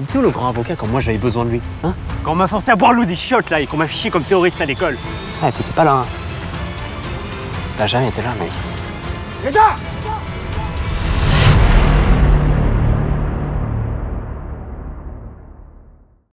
Il était où le grand avocat quand moi j'avais besoin de lui Hein? Quand on m'a forcé à boire l'eau des chiottes là et qu'on m'a fiché comme terroriste à l'école. Ah, t'étais pas là. Hein. T'as jamais été là, mec. Les gars